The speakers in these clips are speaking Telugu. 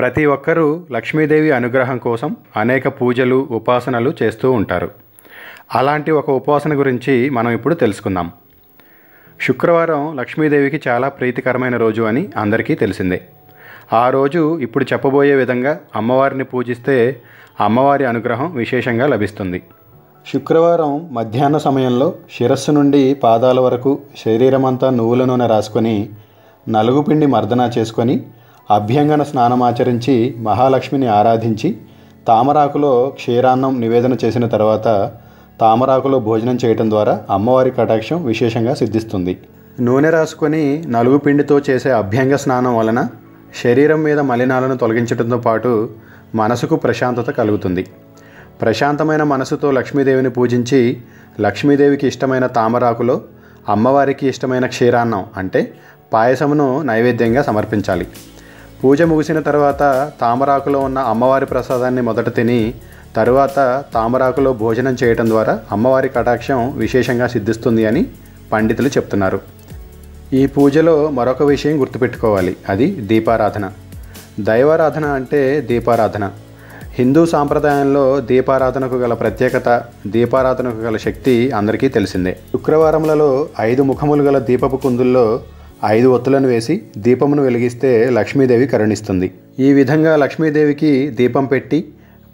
ప్రతి ఒక్కరూ లక్ష్మీదేవి అనుగ్రహం కోసం అనేక పూజలు ఉపాసనలు చేస్తూ ఉంటారు. అలాంటి ఒక ఉపాసన గురించి మనం ఇప్పుడు తెలుసుకుందాం. శుక్రవారం లక్ష్మీదేవికి చాలా ప్రీతికరమైన రోజు అని అందరికీ తెలిసిందే. ఆ రోజు ఇప్పుడు చెప్పబోయే విధంగా అమ్మవారిని పూజిస్తే అమ్మవారి అనుగ్రహం విశేషంగా లభిస్తుంది. శుక్రవారం మధ్యాహ్న సమయంలో శిరస్సు నుండి పాదాల వరకు శరీరమంతా నువ్వుల నూనె రాసుకొని నలుగుపిండి మర్దన చేసుకొని అభ్యంగన స్నానమాచరించి మహాలక్ష్మిని ఆరాధించి తామరాకులో క్షీరాన్నం నివేదన చేసిన తర్వాత తామరాకులో భోజనం చేయటం ద్వారా అమ్మవారి కటాక్షం విశేషంగా సిద్ధిస్తుంది. నూనె రాసుకొని నలుగు పిండితో చేసే అభ్యంగ స్నానం వలన శరీరం మీద మలినాలను తొలగించడంతో పాటు మనసుకు ప్రశాంతత కలుగుతుంది. ప్రశాంతమైన మనసుతో లక్ష్మీదేవిని పూజించి లక్ష్మీదేవికి ఇష్టమైన తామరాకులో అమ్మవారికి ఇష్టమైన క్షీరాన్నం అంటే పాయసమును నైవేద్యంగా సమర్పించాలి. పూజ ముగిసిన తర్వాత తామరాకులో ఉన్న అమ్మవారి ప్రసాదాన్ని మొదట తిని తరువాత తామరాకులో భోజనం చేయటం ద్వారా అమ్మవారి కటాక్షం విశేషంగా సిద్ధిస్తుంది అని పండితులు చెప్తున్నారు. ఈ పూజలో మరొక విషయం గుర్తుపెట్టుకోవాలి. అది దీపారాధన. దైవారాధన అంటే దీపారాధన. హిందూ సాంప్రదాయంలో దీపారాధనకు గల ప్రత్యేకత దీపారాధనకు గల శక్తి అందరికీ తెలిసిందే. శుక్రవారములలో ఐదు ముఖములు గల దీపపు కుందుల్లో ఐదు ఒత్తులను వేసి దీపమును వెలిగిస్తే లక్ష్మీదేవి కరుణిస్తుంది. ఈ విధంగా లక్ష్మీదేవికి దీపం పెట్టి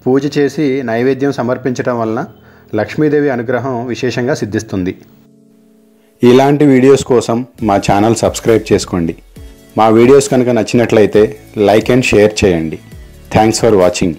పూజ చేసి నైవేద్యం సమర్పించడం వలన లక్ష్మీదేవి అనుగ్రహం విశేషంగా సిద్ధిస్తుంది. ఇలాంటి వీడియోస్ కోసం మా ఛానల్ సబ్స్క్రైబ్ చేసుకోండి. మా వీడియోస్ కనుక నచ్చినట్లయితే లైక్ అండ్ షేర్ చేయండి. Thanks for watching.